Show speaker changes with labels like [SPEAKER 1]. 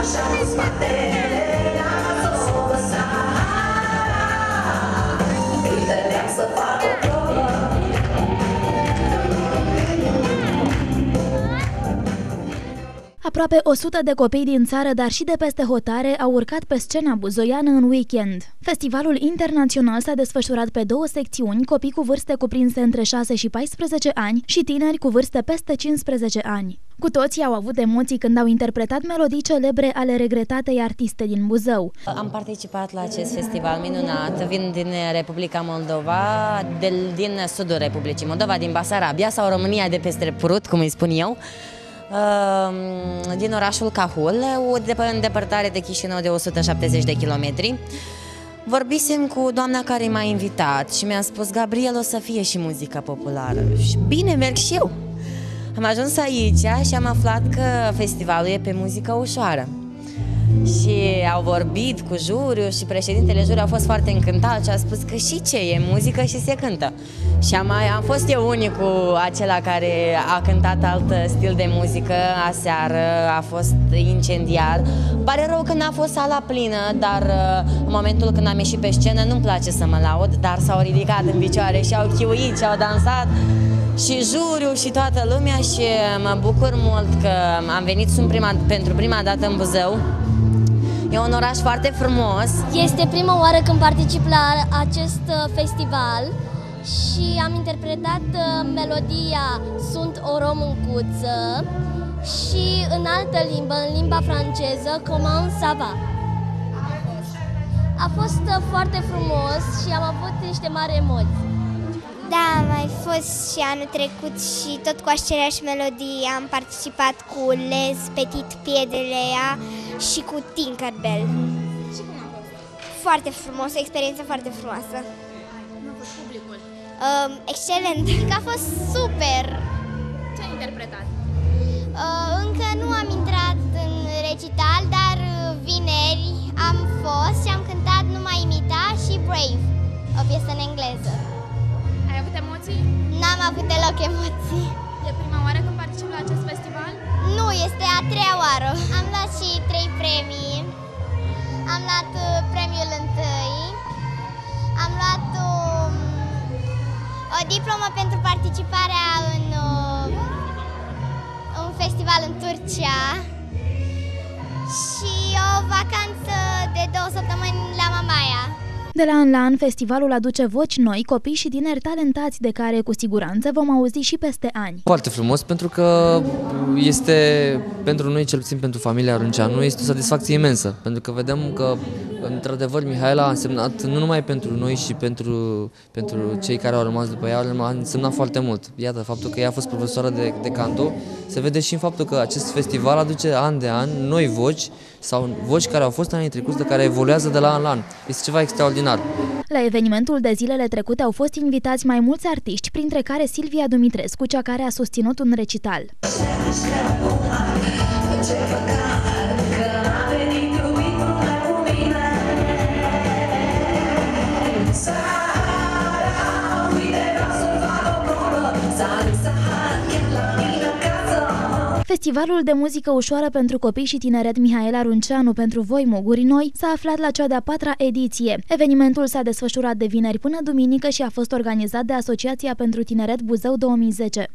[SPEAKER 1] așa cu
[SPEAKER 2] Aproape 100 de copii din țară, dar și de peste hotare, au urcat pe scena buzoiană în weekend. Festivalul internațional s-a desfășurat pe două secțiuni, copii cu vârste cuprinse între 6 și 14 ani și tineri cu vârste peste 15 ani. Cu toții au avut emoții când au interpretat melodii celebre ale regretatei artiste din Buzău.
[SPEAKER 3] Am participat la acest festival minunat. Vin din Republica Moldova, de, din sudul Republicii Moldova, din Basarabia sau România de peste Prut, cum îi spun eu. Ehm, din orașul Cahul, o îndepărtare de Chișinău de 170 de kilometri. Vorbisem cu doamna care m-a invitat și mi-a spus Gabriel o să fie și muzică populară. Și bine, merg și eu. Am ajuns aici și am aflat că festivalul e pe muzică ușoară și au vorbit cu juriu și președintele juriu a fost foarte încântat și a spus că și ce, e muzică și se cântă. Și am, am fost eu unicul acela care a cântat alt stil de muzică aseară, a fost incendiar. Pare rău că n-a fost sala plină, dar uh, în momentul când am ieșit pe scenă nu-mi place să mă laud, dar s-au ridicat în picioare și au chiuit și au dansat și juriu și toată lumea și mă bucur mult că am venit sunt prima, pentru prima dată în Buzău E un oraș foarte frumos.
[SPEAKER 4] Este prima oară când particip la acest uh, festival și am interpretat uh, melodia Sunt o româncuță și în altă limbă, în limba franceză, Comment ça va? A fost uh, foarte frumos și am avut niște mari emoții.
[SPEAKER 5] Da, am mai fost și anul trecut și tot cu aceleași melodii am participat cu Les Petit Piedelea și cu Tinkerbell.
[SPEAKER 6] Și cum a fost?
[SPEAKER 5] Foarte frumos, o experiență foarte frumoasă.
[SPEAKER 6] Cum a fost publicul?
[SPEAKER 5] Um, excelent, că a fost super!
[SPEAKER 6] Ce ai interpretat?
[SPEAKER 5] Uh, încă nu am intrat în recital, dar uh, vineri am fost și am cântat Numai Imita și Brave, o piesă în engleză.
[SPEAKER 6] Ai avut emoții?
[SPEAKER 5] N-am avut deloc emoții.
[SPEAKER 6] E prima oară când participi la acest festival?
[SPEAKER 5] Nu, este a treia oară. Am luat și trei premii. Am luat uh, premiul întâi. Am luat um, o diplomă pentru participarea în uh, un festival în Turcia și o vacanță de două săptămâni la Mamaia.
[SPEAKER 2] De la an la an, festivalul aduce voci noi, copii și tineri talentați de care, cu siguranță, vom auzi și peste ani.
[SPEAKER 7] Foarte frumos, pentru că este, pentru noi, cel puțin pentru familia Runceanu, este o satisfacție imensă, pentru că vedem că, într-adevăr, Mihaela a însemnat nu numai pentru noi și pentru, pentru cei care au rămas după ea, a însemnat foarte mult. Iată, faptul că ea a fost profesoară de, de canto, se vede și în faptul că acest festival aduce an de an noi voci sau voci care au fost anii trecuți, de care evoluează de la an la an. Este ceva extraordinar.
[SPEAKER 2] La evenimentul de zilele trecute au fost invitați mai mulți artiști, printre care Silvia Dumitrescu, cea care a susținut un recital. Festivalul de muzică ușoară pentru copii și tineret Mihaela Runceanu pentru voi Moguri Noi s-a aflat la cea de-a patra ediție. Evenimentul s-a desfășurat de vineri până duminică și a fost organizat de Asociația pentru Tineret Buzău 2010.